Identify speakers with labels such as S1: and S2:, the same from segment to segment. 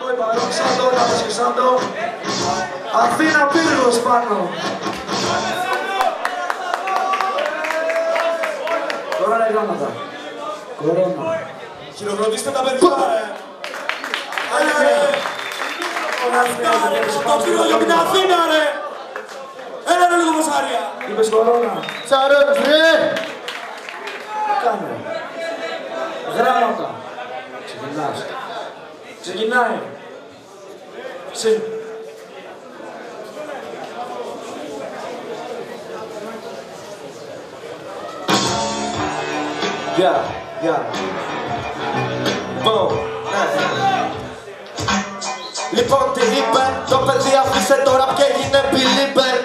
S1: Boy παρόν, Σάντο, Λάθος και Σάντο. Αθήνα Πύργος πάνω. Τώρα είναι γράμματα. Κορώνα.
S2: Χειροκροτήστε τα παιδιά, ρε. Άντε, ρε. Αυτά, ρε. Το πύργο για την Αθήνα, ρε. Έλα, ρε, λίγο μοσάρια.
S1: Είπες κορώνα.
S3: Τσαρόνς, ρε!
S1: Κάνε. Γράμματα. Ξεκινάς. Ξεκινάει. Συν.
S3: Γεια, γεια. Μπο, ναι. Λοιπόν, τι είπε, το παιδί αφήσε τώρα και έγινε believer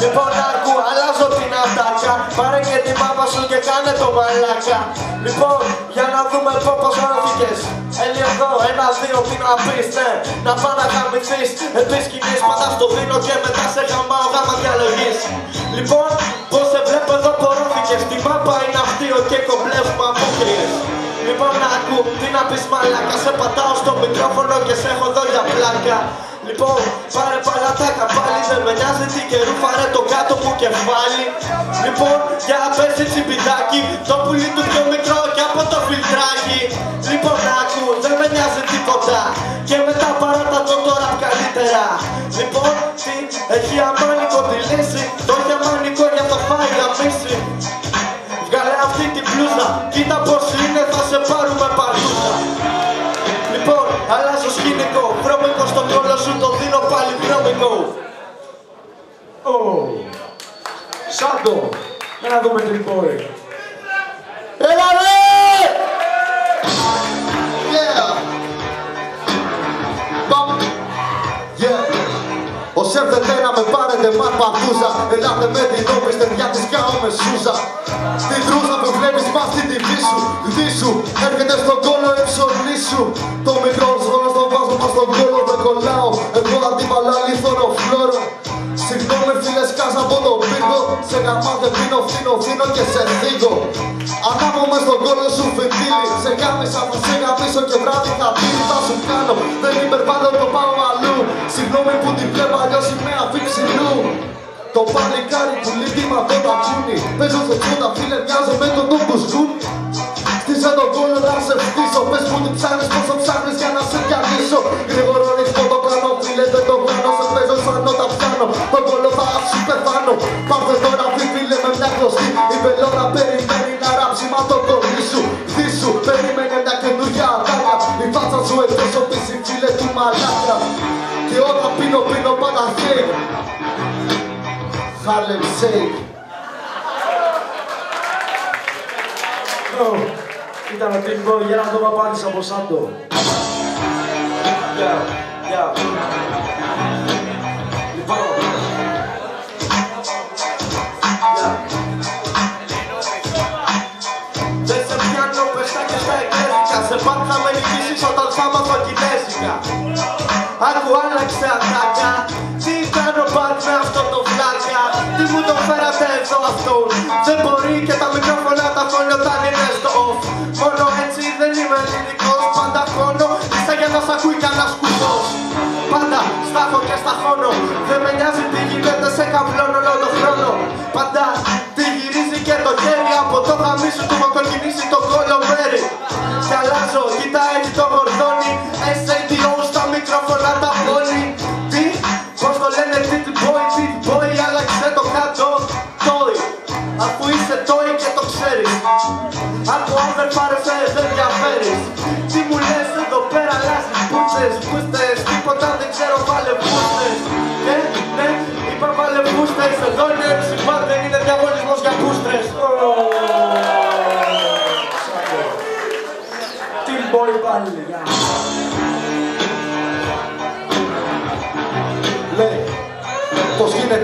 S3: Λοιπόν, άκου, αλλάζω την ατάκα Πάρε και τη μάπα σου και κάνε το μαλάκα Λοιπόν, για να δούμε πω πως όρθηκες Έλει εδώ, ένα, δύο, τι να πεις, ναι. Να πάω να χαμηθείς Επίσης κινείς πάντα στο δίνω και μετά σε γαμάω γάμα διαλογής. Λοιπόν, πως σε βλέπω εδώ πορώθηκες Τη μάπα είναι αυτή, και κομπλεύουμε απόκριες Λοιπόν, άκου, τι να πεις μαλάκα Σε πατάω στο μικρόφωνο και σε έχω εδώ για πλάκα Λοιπόν, πάρε παλατάκα πάλι Δεν με νοιάζει τι καιρού, φάρε το κάτω μου κεφάλι Λοιπόν, για πέσει τσιμπιδάκι Το πουλί του πιο μικρό και από το φιλτράκι. Λοιπόν, άκου, δεν με νοιάζει τίποτα. Και μετά παράτατο τώρα καλύτερα. Λοιπόν, τι, έχει αμάνικο τη λύση Το έχει αμάνικο για το φάει γαμίσει. Βγάλε
S1: Για να δούμε την boy.
S3: Έλα ρε! Yeah! Μπαμ! Yeah! Ο σεφ δεν θέλει να με πάρετε μα παρτούζα Ελάτε με την όπη στεριά της κάω με σούζα Στην τρούζα που βλέπεις μας την τυφή σου Γδίσου, έρχεται Σε γαμάτε πίνω φθήνω φθήνω και σε θίγω Ανάβω μες στον κόλλο σου φιτίλι Σε γάμισα θα σε γαμίσω και βράδυ θα πίνει. Θα σου κάνω Δεν υπερβάλλω το πάω αλλού. Συγγνώμη που την βλέπω αλλιώς είμαι αφήψηλού το παλικάρι που λείπει μα το ταπούνι Παίζω στο τσότα φίλε μοιάζω με τον νου σκούνι Στήσε τον κόλλο να σε φτύσω φίλε με μια κλωστή Η πελώνα περιμένει να ράψει μα το κολλή σου Χθίσου περιμένει μια καινούργια ατάκα Η φάτσα σου εκπροσωπήσει φίλε του μαλάκα Και όταν πίνω πίνω πάντα χέρι Harlem Shake
S1: Ω. Ήταν ο Big Boy. Για να δούμε απάντηση από Σάντο.
S3: Yeah, yeah. Λοιπόν. Τι μου το φέρατε εδώ αυτό Δεν μπορεί και τα μικρόφωνα τα φωνή όταν είναι στο off. Μόνο έτσι δεν είμαι ελληνικός Πάντα χώνω Ίσα για να σ' ακούει κανένας κουμπός Πάντα στάχω και σταχώνω. Δεν με νοιάζει τι γίνεται σε καβλώνω όλο τον χρόνο. Πάντα τι γυρίζει και το χέρι Από το γαμί σου του έχω κοκκινήσει το κόλλο μέρη Κι αλλάζω, κοιτάει το βάλε μπούστες Εδώ είναι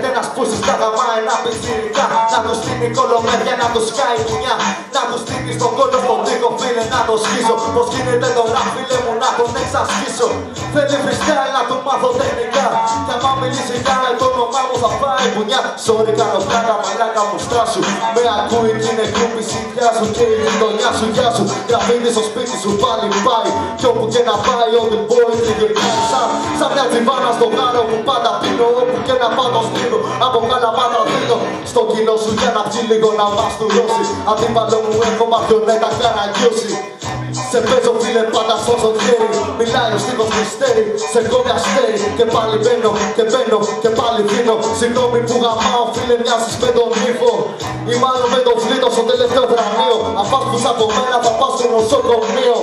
S3: Πως γίνεται ένας πούσης τα γαμά ένα πιτσιρικά Να του στείλει κολομέρια να του σκάει δουλειά Να του
S4: του στείλει στον κόλλο στον τοίχο φίλε να το σκίσω. Πως γίνεται τώρα φίλε μου να τον εξασκήσω. Θέλει freestyle να του μάθω τεχνικά. Κι άμα μιλήσει για το όνομά μου θα πάει μπουνιά. Sorry κάνω πλάκα μαλάκα μου στάσου Με ακούει κι είναι κούπη σιτιά σου και η γειτονιά σου γεια σου. Γραφίδι στο σπίτι σου πάλι πάει. Κι όπου και να πάει ό,τι μπορεί τριγυρνάει σαν Σαν μια τσιβάνα στο γάρο που πάντα πίνω. Όπου και να πάω το στείλω από καλαμάτα δίνω Στο κοινό σου για να πιει λίγο να μαστουρώσει Αντίπαλο μου έχω μαριονέτα καραγκιώσει σε παίζω φίλε πάντα στο στο χέρι Μιλάει ο στίχος μυστέρι Σε κόβει αστέρι Και πάλι μπαίνω και μπαίνω και πάλι δίνω Συγγνώμη που γαμάω φίλε μοιάζεις με τον ύφο Ή μάλλον με τον φλίτο στο τελευταίο δρανείο Αν πας πούς από μένα θα πας στο νοσοκομείο.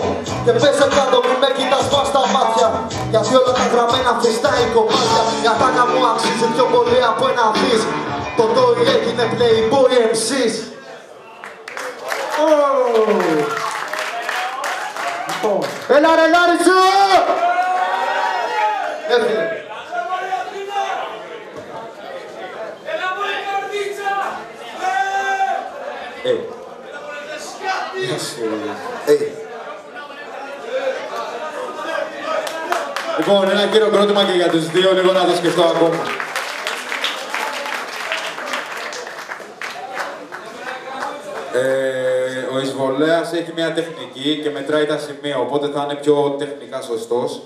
S4: Και πέσε κάτω μην με κοιτάς πας στα μάτια. Γιατί όλα τα γραμμένα freestyle κομμάτια. Η ατάκα μου αξίζει πιο πολύ από ένα δις. Το τόρι έγινε playboy MC's
S1: Λοιπόν,
S4: Έλα ρε Λάριτσο! Έφυγε.
S5: Ε. Ε.
S6: Λοιπόν, ένα κύριο ερώτημα και για τους δύο, λίγο να το σκεφτώ ακόμα. Ε, ο εισβολέας έχει μια τεχνική και μετράει τα σημεία, οπότε θα είναι πιο τεχνικά σωστός.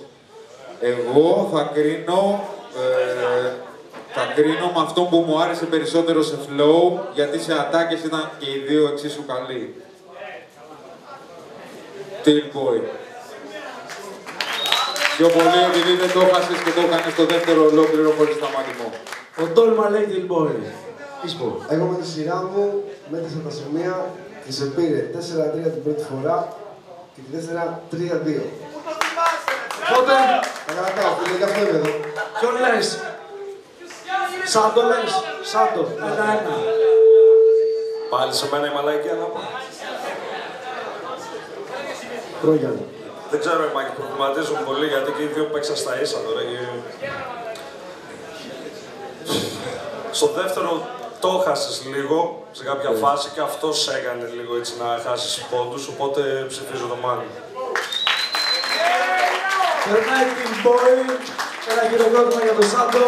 S6: Εγώ θα κρίνω, ε, θα κρίνω με αυτό που μου άρεσε περισσότερο σε flow, γιατί σε ατάκες ήταν και οι δύο εξίσου καλοί. Till Boy. Πιο πολύ επειδή δεν το έχασες και το έκανες στο δεύτερο ολόκληρο χωρίς σταματημό.
S1: ο Τόλμα λέει την πόλη. Ίσπο.
S7: Εγώ με τη σειρά μου μέτρησα τα σημεία και σε πήρε 4-3 την πρώτη φορά και τη δεύτερα 3-2.
S1: Πότε,
S7: Τα κρατάω, φίλε, γι' αυτό είμαι εδώ.
S1: ποιον λες; Σάντο λες. Σάντο. Ένα-ένα.
S5: Πάλι σε μένα η μαλαϊκή να πω.
S1: Πρόγιαλο.
S5: Δεν ξέρω, οι μάκοι προβληματίζουν πολύ γιατί και οι δύο παίξαν στα ίσα τώρα. και- Στο δεύτερο το χάσεις λίγο σε κάποια φάση και αυτό σε έκανε λίγο έτσι να χάσεις πόντους, οπότε ψηφίζω το Μάνι.
S1: Περνάει την πόλη. Ένα χειροκρότημα για τον Σάντο.